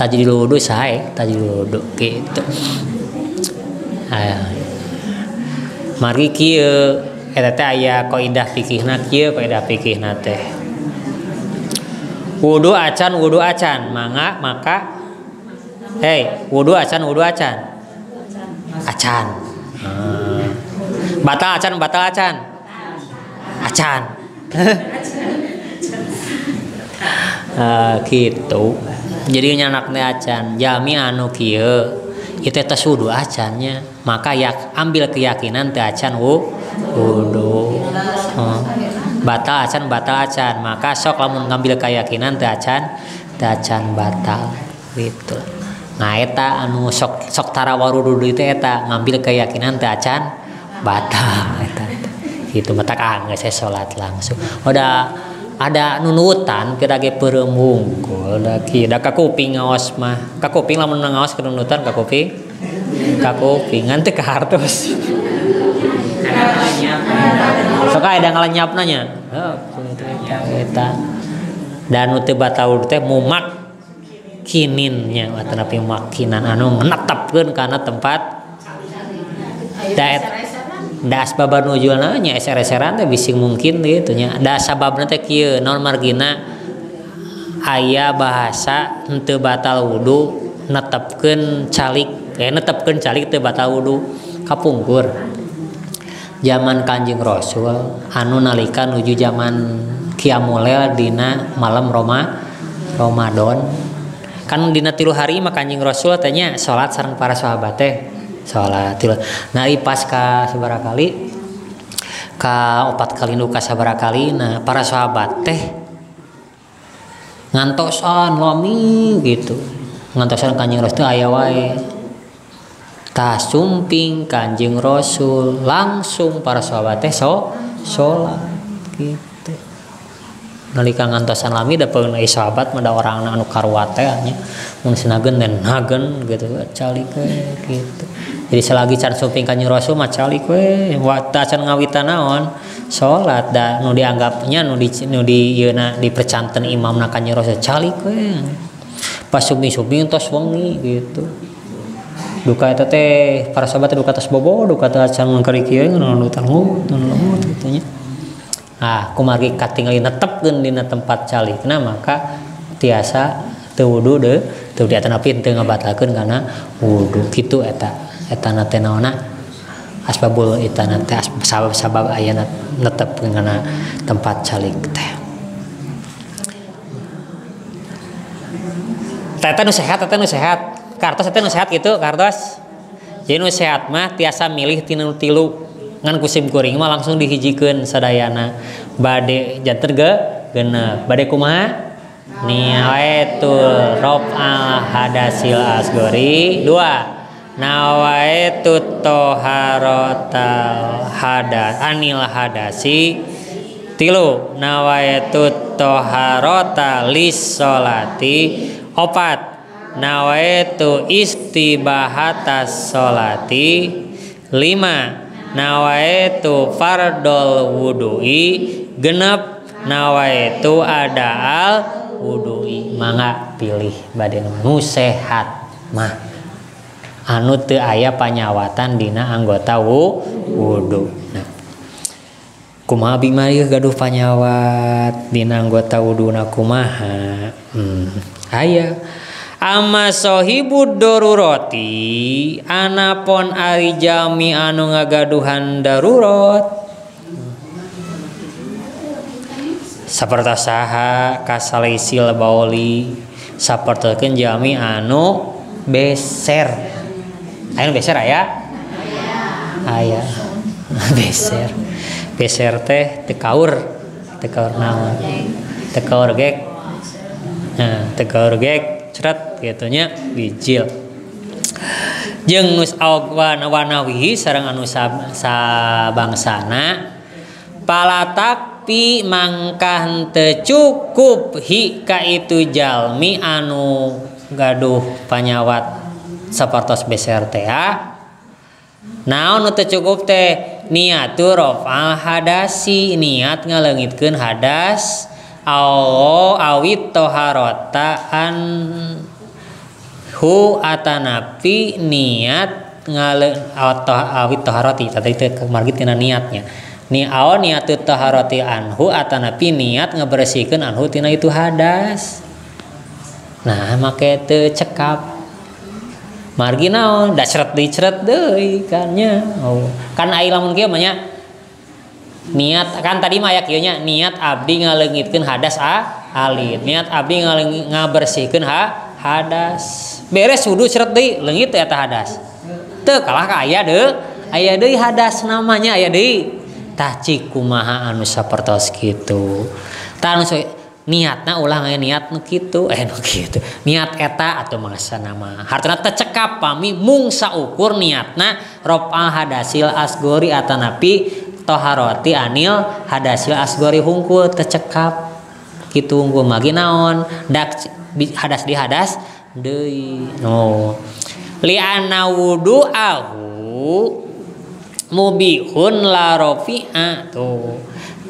Wudu sae, tajidul wudu gitu. Aya. Mari kieu eta teh aya kaidah fikihna kieu kaidah fikihna teh wudu acan wudu acan. Mangga maka hei wudu acan wudu acan. Acan. Hmm. batal acan batal acan. Acan. Uh, gitu. Jadi nyanaknya acan. Jami anu kieu itu tes wudu acannya. Maka ya ambil keyakinan teh acan wu wudu. hmm. Batal acan batal acan maka sok lamun ngambil keyakinan teh acan teh acan batal. Gitu. Nah eta anu sok sok tara warudu itu eta ngambil keyakinan teh acan batal. Eta, eta. gitu mata kan saya sholat langsung. Udah ada nunutan kita ge peremungkul da ki da ka kuping ngaos mah. Ka kuping lamun ngaos ke nunutan ka kuping ka kuping ngan ka hartos sok ada ngalenyap nanya oh, eta dan teu bataur teh mumak kininnya. Tapi makinan anu menetapkeun karena tempat daet das babar nujulna nya eser-eseran teh bising mungkin gitu nya. Da sababna teh kieu non margina? Aya bahasa henteu batal wudu netepkeun calik. Eh netepkeun calik teu batal wudu. Kapungkur. zaman Kanjeng Rasul anu nalika nuju zaman Kiamulel dina malam Roma Ramadan. Kan dina tilu hari mah Kanjeng Rasul tanya salat sareng para sahabat teh salat tilu. Nah pas ka sabara kali ka opat kali nu ka sabara kali nah para sahabat teh ngantosan lami gitu. Ngantosan Kanjeng Rasul aya wae. tah sumping kanjeng Rasul langsung para sahabat teh so sholat gitu. Nalika ngantosan lami da pengen sahabat mada orang anu karuate nya mun sinagen dan nagen gitu cali ke gitu. Jadi selagi can sumping kanjeng Rasul mah calik we wata can ngawita naon sholat da nu dianggapnya nu di nu di yeuna dipercanten imam na kanjeng Rasul cali we pas sumping-sumping tos wengi gitu. duka eta teh para sahabat duka atas bobo duka atas can ngangkari kieu nanu tangut nanu gitu nya ah kumargi katingali netepkeun dina tempat calikna maka tiasa teu wudu de teu di atana pin teu ngabatalkeun kana wudu kitu eta eta na teh naonna asbabul itana teh sabab-sabab aya netepkeun kana tempat calik teh Tete nu sehat, tete nu sehat. Kartos nu sehat gitu, kartos. Jadi sehat mah tiasa milih tinu tilu ngan kusim kuring mah langsung dihijikeun sadayana. Bade janten ge genep. Bade kumaha? Niaetul rob al hadasil asgori dua nawaitu toharotal hadas anil hadasi tilu nawaitu toharota lis solati opat nawaitu istibahatas solati. Lima nawaitu fardol wudui. Genep nawaitu ada al wudui. Mangga pilih badan nu sehat mah. Anu teu aya panyawatan dina anggota wu wudu. Nah. Kumaha bimari gaduh panyawat dina anggota wudu na kumaha? Hmm aya. Ama sohibud darurati anapon ari jami anu ngagaduhan darurat saperta saha kasalaisil baoli sapertakeun jami anu beser. Aya beser aya? Aya. Beser. Beser teh tekaur tekaur naon? Tekaur gek. Nah tekaur gek ceret gitunya wijil jeung nus wanawi sareng anu sabangsana palatakpi mangkah teu cukup hi ka itu jalmi anu gaduh panyawat sapartos beser teh ah. naon teu cukup teh? Niatu rofal hadasi niat ngaleungitkeun hadas. Allah awit toharota an hu atanapi niat ngale atau awit toharoti tadi itu kemarin tina niatnya. Ni aw niat toharoti anhu atanapi niat ngebersihkan anhu tina itu hadas. Nah make itu cekap. Margi naon? Dasret dicret deh ikannya oh. kan ai lamun kieu mah niat kan tadi mah aya kieu nya. Niat abdi ngaleungitkeun hadas a alit. Niat abdi ngaleng ngabersihkeun ha hadas. Beres wudu seret deui leungit eta hadas. Teu kalah ka aya deui. Aya deui hadas namanya aya deui. Tah cik kumaha anu sapertos kitu. Tah anu niatna ulah aya niat nu kitu. Eh nu kitu. Niat eta atuh mangsa nama hartana tecekap pami mung saukur niatna. Ropa hadasil asgori atanapi toharoti anil hadasil asgori hungkul tecekap. Gitu hungkul magi naon? Dak hadas di hadas deui. No. Liana wudu'ahu mubihun la rafi'a tuh.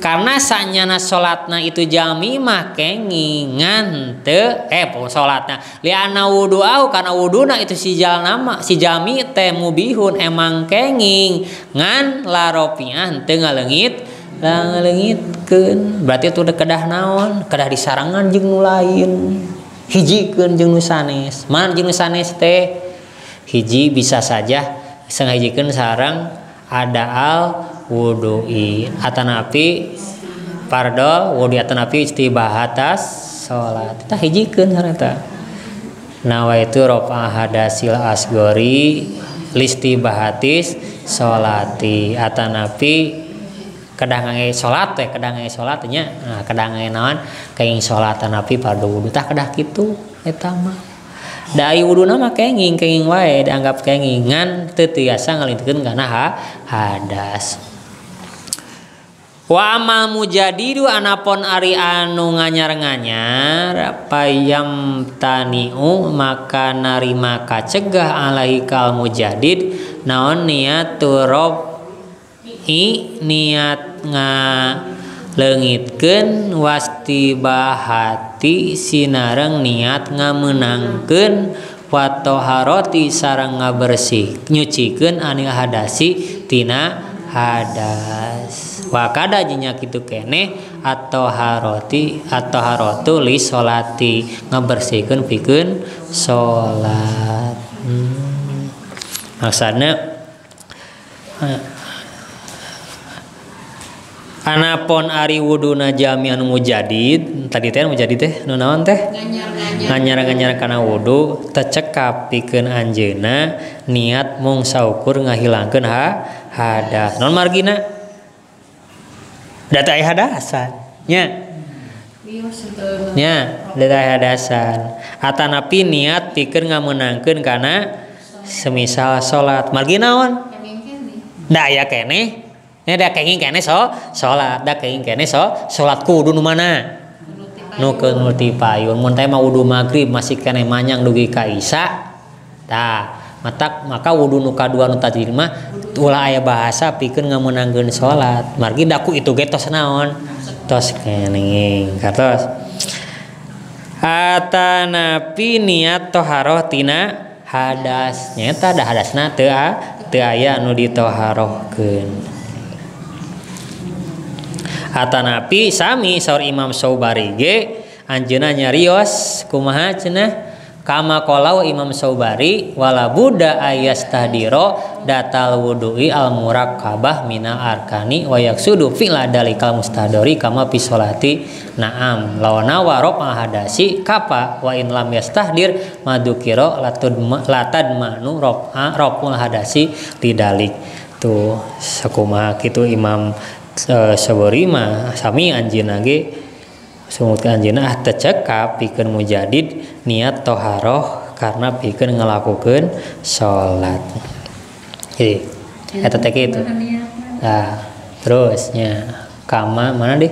karena sanyana salatna itu jami mah kengingan te eh salatna liana wudu au karena wuduna itu si jal nama si jami teh mubihun emang kenging. Ngan laropian teu ngalengit ngaleungitkeun berarti itu udah kedah naon? Kedah disarangan jeung nu lain. Hijikeun jeung nu sanes. Mana jeung nu sanes teh? Hiji bisa saja. Sengajikan sarang ada al wudhu'i. Atanapi pardo wudhu atanapi istibahatas sholat. Kita hijikeun harita nawaitu rofa hadasil asgori listi bahatis solati atanapi kedang ngai solat teh kedang ngai solatnya nah, kedang ngai naon? Kenging atanapi pardo wudhu. Tak kedah gitu eta mah. Dari wudhu nama kenging kenging wae dianggap kengingan teu tiasa ngalintikeun kana hadas. wamal mujadidu anapon ari anu nganyar-nganyar payam taniu maka narima kacegah alaihi kal mujadid naon niat turob i niat nga lengitken wastibahati sinareng niat ngamenangken watoharoti sarang ngabersih nyuciken anil hadasi tina hadas. wakada jinya gitu kene atau haroti atau harotu li solati ngebersihkan pikeun solat hmm. maksudnya eh, Anapon Ari wuduna jamian mujadid tadi teh mujadid teh nu naon teh? Nganyar-nganyar. Kana wudu tecekap pikeun anjeuna niat mung saukur ngahilangkeun ha hadas non margina? data ayah hadasan nya. Nya data ayah hadasan atanapi niat pikir ngamenangkeun kana semisal salat. Margi naon? Da aya kene. Nya da kenging kene so salat. Da kenging kene so salat kudu nu mana? Nu keun payun. Mun teh mah wudu magrib masih kene manyang dugi ka isya tah mata maka wudu nu kadua nu tadi mah ulah aya bahasa pikeun nggak salat. Margi daku itu getos naon? Tos kening katos. Atanapi niat toharoh tina hadas. Nyata dah hadas na teu teu aya anu ditoharohkeun. Atanapi sami saur Imam Saubari ge anjeunna nyarios kumaha cenah? Kama kolau Imam Saubari wala buddha ayas tahdiro datal wudui al kabah mina arkani wayak sudu fila dalikal mustadori kama pisolati naam lawana warok hadasi kapa wa in lam yastahdir madukiro latud latad manu rop ropul hadasi didalik tuh sakuma gitu Imam uh, Saubari mah sami anjin lagi Sumut anjeunna ah tecekap pikeun mujadid niat toharoh karena pikeun ngelakukan sholat. Jadi eta teh itu. Nah, terusnya kama mana deh?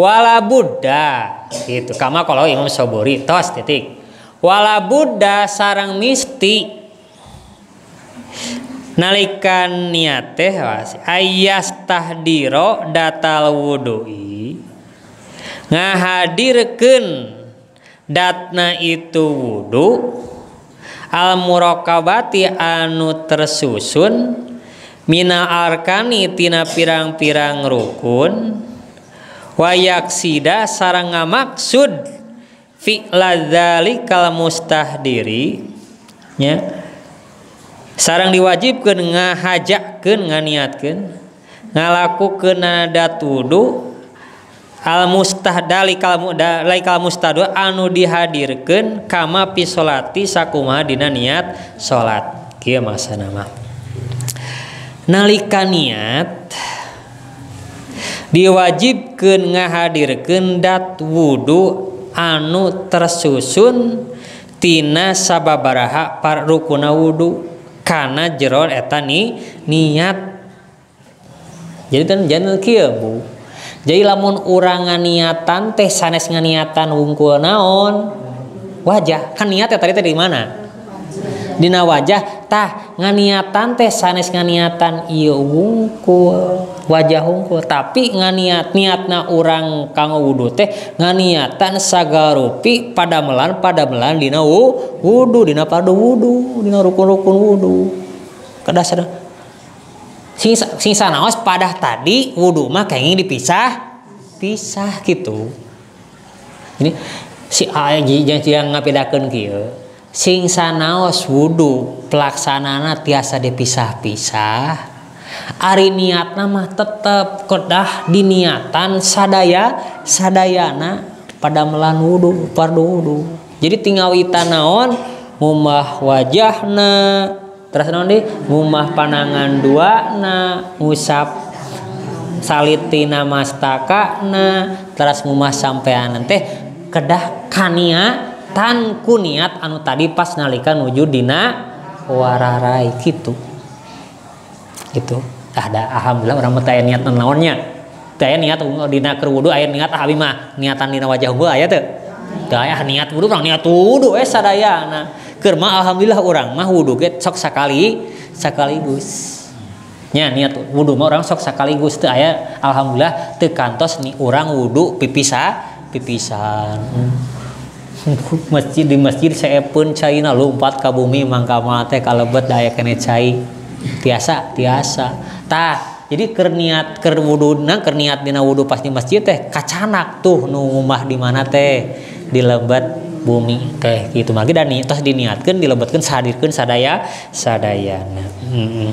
Wala Buddha gitu. Kama kalau Imam Sobori tos titik. Wala Buddha sarang misti nalikan niat teh ayas tahdiro datal wudui ngahadirkan datna itu wudhu almurokabati anu tersusun Mina arkani tina pirang-pirang rukun wayaksida saranga maksud filazalikal mustahdirinya sarang diwajibkan ngahajakken nganiatkan ngalaku ke nada tuduh al mustahdali kal laikal mustadu anu dihadirkeun kama pisolati sakuma dina niat salat kieu masa mah nalika niat diwajibkeun ngahadirkeun dat wudu anu tersusun tina sababaraha par rukuna wudu kana jero eta ni niat. Jadi kan jangan kieu bu. jadi lamun urang nganiatan teh sanes nganiatan wungkul naon? Wajah. Kan niatnya tadi tadi mana? Dina wajah. Tah nganiatan teh sanes nganiatan iya wungkul wajah wungkul. Tapi nganiat niatna urang kanggo wudhu teh nganiatan sagarupi pada melan pada melan dina wudhu dina pada wudhu dina rukun-rukun wudhu kedasar sing sing sanaos pada tadi wudhu mah kayaknya dipisah pisah gitu. Ini si jangan jangan ngapidakeun kieu sing sanaos wudhu pelaksanana tiasa dipisah-pisah ari niatna mah tetep kedah diniatan sadaya sadayana pada melan wudhu pardu wudhu jadi tinggal naon mumah wajahna terus nanti ngumah panangan dua na ngusap salitina mastaka na teras ngumah sampean teh kedah kaniatan ku niat anu tadi pas nalika nuju dina wararai gitu. Gitu ada alhamdulillah orang mah niat naonnya teu aya niat dina keur wudu aya niat ah mah niatan dina wajah gua aya teu teu aya niat wudu urang niat wudu eh sadayana Keur mah alhamdulillah orang mah wudu ge sok sakali sekaligus nya niat wudu mah orang sok sekaligus teu aya alhamdulillah teu kantos nih orang wudu pipisa pipisan. Masjid di masjid saeupun caina lompat ka bumi mangka teh kalebet daya kene cai. Tiasa tiasa. Tah jadi kerniat ker wuduna keur niat dina wudu pas di masjid teh kacanak tuh nu mah di mana teh. Di lebat bumi teh gitu. Mah dan tos diniatkeun dilebetkeun sahadirkeun sadaya sadayana. Hmm.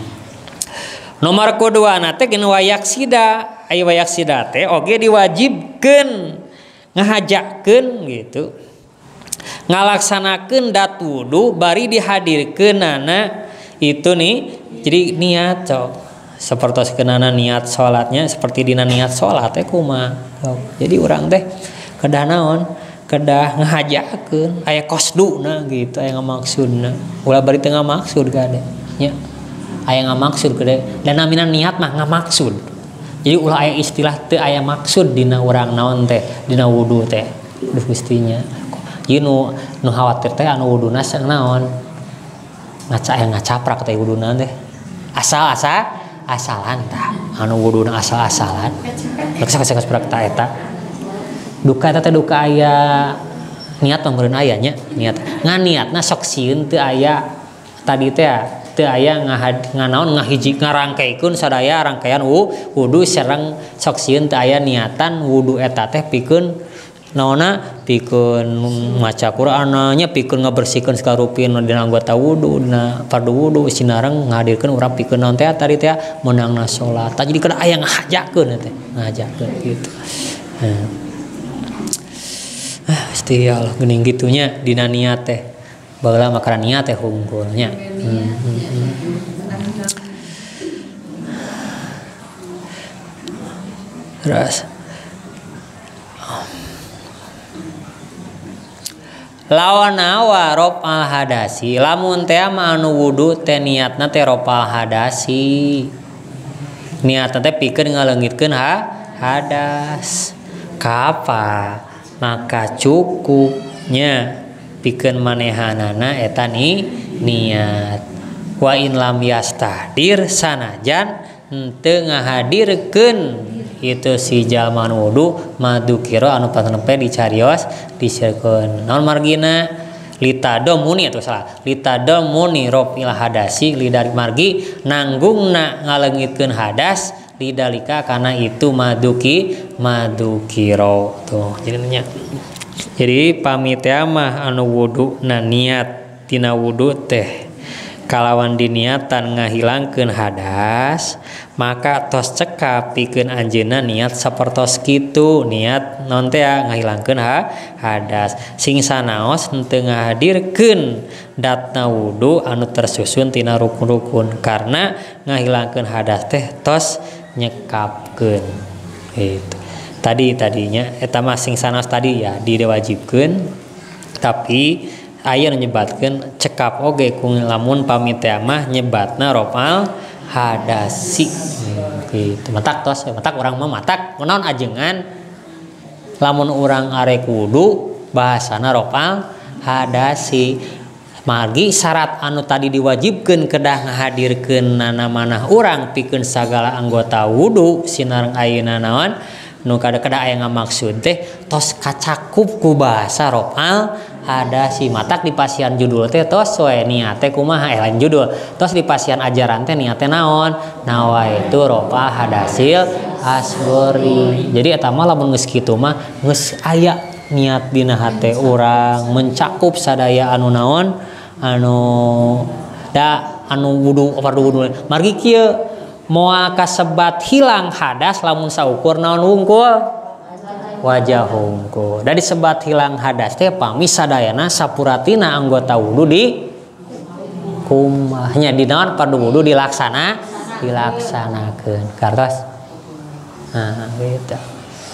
nomor kedua nate gini wayak sida. Ayo wayak sida teh oge diwajibkeun ngahajakeun gitu. Ngalaksanakeun dat wudu bari dihadirkeun nana itu nih jadi niat cok. Seperti kenana niat sholatnya seperti dina niat sholat teh kuma jadi orang teh kedah naon kedah ngahajakeun aya kosduna gitu aya ngamaksudna. Ulah bari teu ngamaksud kade nya. Aya ngamaksud gede dan namina niat mah ngamaksud. Jadi ulah aya istilah teu aya maksud dina urang naon teh dina wudu teh duh gustinya. Ieu nu nu khawatir teh anu wuduna sang naon? Ngaca aya ngacaprak teh wuduna teh. Asal asa asalan tah. Anu wuduna asal-asalan. Geus geus geus eta. duka tata duka aya niat pemberin ayahnya niat. Ngan niat nah sok siun teu aya. Tadi teh teu aya ngahad nganaon ngahiji ngarangkaikeun sadaya rangkaian wu, wudu sareng sok siun teu aya niatan wudu eta teh pikeun naona pikun maca Qurannya pikun ngebersihkan sekarupin dan anggota wudhu nah padu wudhu sinarang ngadirkan orang pikun non teh tadi teh menang na sholat. Tadi kena ayah ngajakan teh ngajakan gitu. Hmm. Pasti Allah geuning gitunya dina niat teh. Bageula makaran niat teh hunggulnya hmm, hmm, hmm. Terus lawan nawa rob al hadasi lamun teh anu wudu teh niatna teh rob al hadasi niatna teh pikeun ngaleungitkeun ha hadas. Kapa maka cukupnya bikin manehanana etani niat. Wa in lam yastahdir sanajan ente ngahadirkeun. Itu si jalman wudhu madu kiro anu patenepe dicarios disirkeun non margina? Lita domuni atau salah. Lita domuni rob ilah hadasi lidah margi nanggung na ngalengitkeun hadas lidalika karena itu maduki madukiro. Tuh jadi nanya. Jadi pamitia mah anu wudhu na niat tina wudhu teh. Kalawan diniatan ngahilangkeun hadas maka tos cekap pikeun anjeunna niat sapertos kitu. Niat non teh ngahilangkeun ha hadas. Sing sanaos henteu ngahadirkeun datna wudhu anu tersusun tina rukun-rukun. Karena ngahilangkeun hadas teh tos nyekapkeun gitu. Tadi tadinya etama sing sanas tadi ya diwajibkeun tapi air nyebatkan cekap oge ku lamun pamit mah nyebatna ropal hadasi. Hmm, gitu matak tos matak orang mah matak. Menaon ajengan? Lamun orang arek kudu bahasana ropal hadasi. margi syarat anu tadi diwajibkan kedah ngahadirkan nana manah orang pikeun segala anggota wudhu Sinarang ayeuna nawan nu kada kada aya ngamaksud teh tos kacakup ku bahasa ropal ada si matak di pasian judul teh tos we niate kumaha? Eh lain judul tos di pasian ajaran teh niate naon? Nawa itu ropa hadasil asbori jadi eta mah lamun geus kitu mah geus aya niat dina hate urang mencakup sadaya anu naon? anu da anu wudu wudu. Margi kieu moal kasebat hilang hadas lamun saukur naon wungkul? Wajah wungkul. Dari sebat hilang hadas teh pamisadayana sapuratina anggota wudhu di kumahnya. Di naon pardu wudhu dilaksana dilaksanakeun. Kartos nah gitu.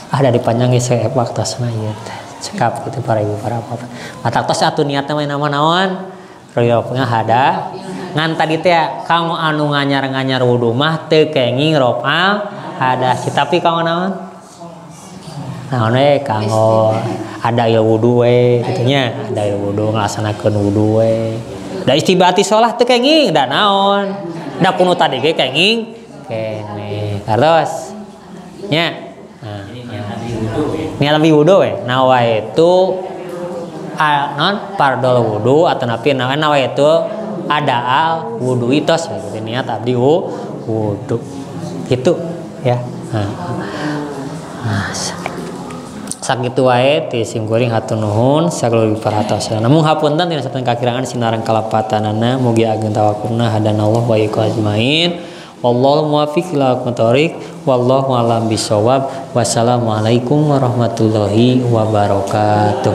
Ah dari panjang geus epak tos mah ieu cekap gitu para ibu para bapak. Mata tos atuh niatna mah naon-naon Riyopnya ada ngan tadi teh kamu anu nganyar-nganyar wudu mah teu kenging ropa ada si tapi kamu naon? Naon we kanggo ada ya wudu we gitu nya. Ada ya wudu ngelaksanakeun wudu we. Da istibati sholat teu kenging da naon? Da kuno tadi ge kenging kene. Terus nya. Nah, niat lebih wudu we. Nawa itu non pardol wudu atau napi nawa nawa itu ada al wudu itos gitu niat abdi wu, wudu. Gitu ya. Nah, nah sakit wae ti simkuring hatur nuhun sakalo diparatosan namun hapunten tina saten kakirangan sinarang kalapatanana mugi ageng tawakurna hadanallah wa iku ajmain wallahu muwaffiq ila aqwamit wallahu alam bisawab wassalamualaikum warahmatullahi wabarakatuh